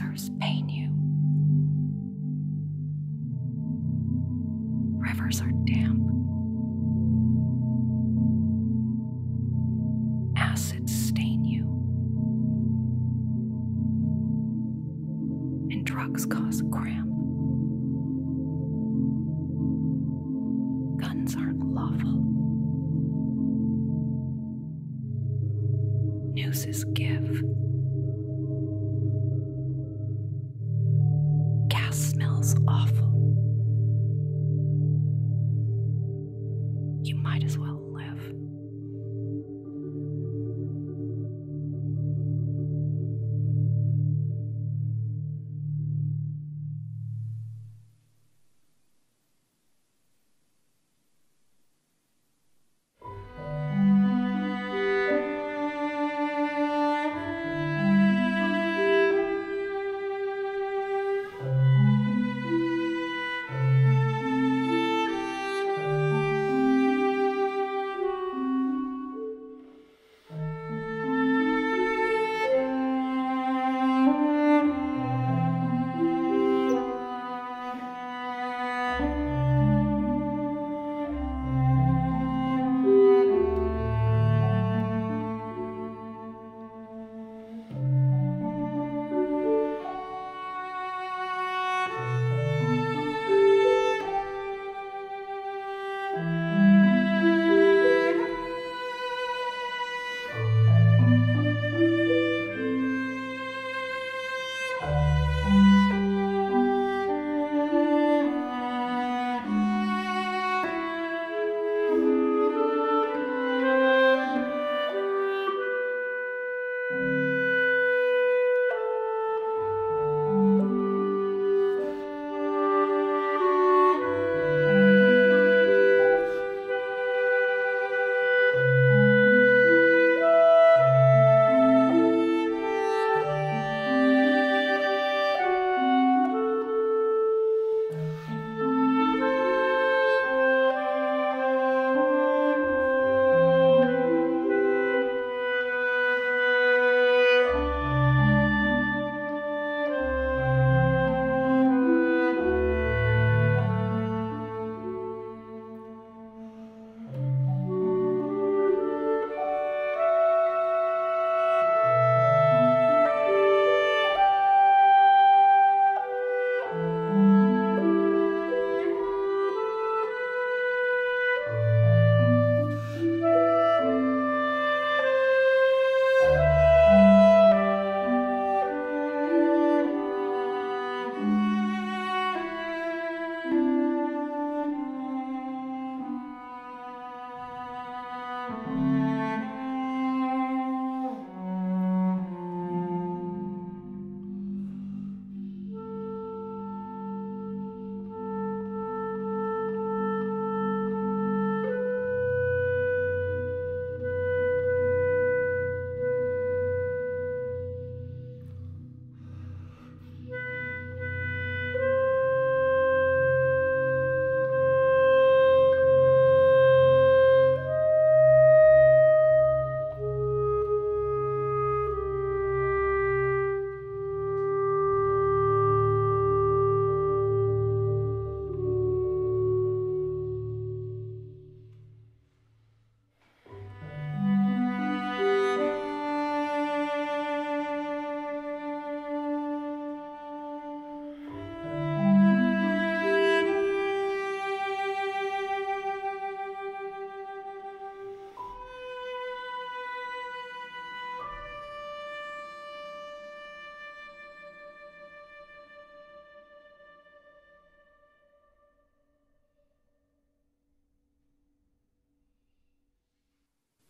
Rivers pain you. Rivers are damp. Acids stain you. And drugs cause cramp. Guns aren't lawful. Nooses give.